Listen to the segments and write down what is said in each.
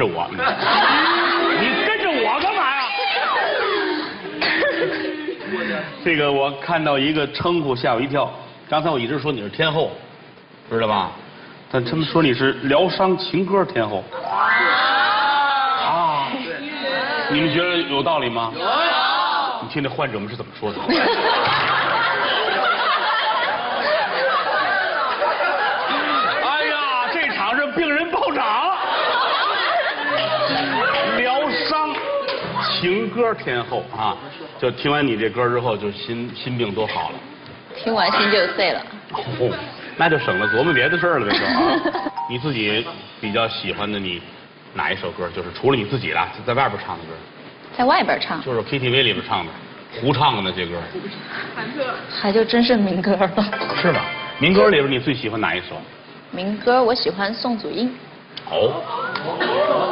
着我，你 你跟着我干嘛呀？这个我看到一个称呼吓我一跳，刚才我一直说你是天后，知道吧？但他们说你是疗伤情歌天后。啊，你们觉得有道理吗？有。你听那患者们是怎么说的？哎呀，这场是病人爆场，疗伤情歌天后啊！就听完你这歌之后，就心心病都好了。听完心就碎了。哦，那就省了琢磨别的事儿了，这就啊。你自己比较喜欢的你哪一首歌？就是除了你自己的，在外边唱的歌，在外边唱，就是 KTV 里边唱的，胡唱的那些歌，还就真是民歌了。是吧？民歌里边你最喜欢哪一首？民歌我喜欢宋祖英。哦。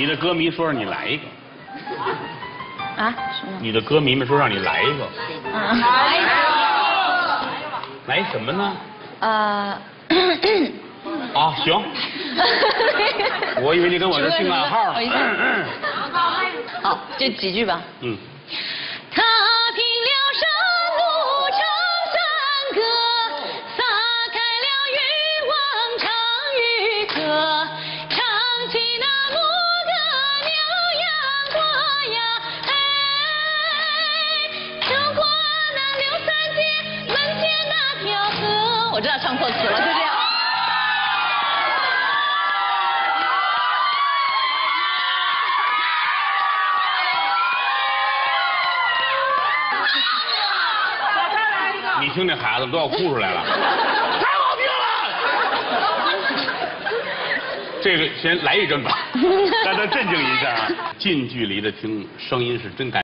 你的歌迷说让你来一个。啊？什么？你的歌迷们说让你来一个。啊。来什么呢？呃。啊，行。我以为你跟我这定 暗号呢。好，就几句吧。嗯。我知道唱错词了，就这样。你听这孩子都要哭出来了，太好听了！这个先来一阵吧，让他镇静一下啊。近距离的听声音是真感。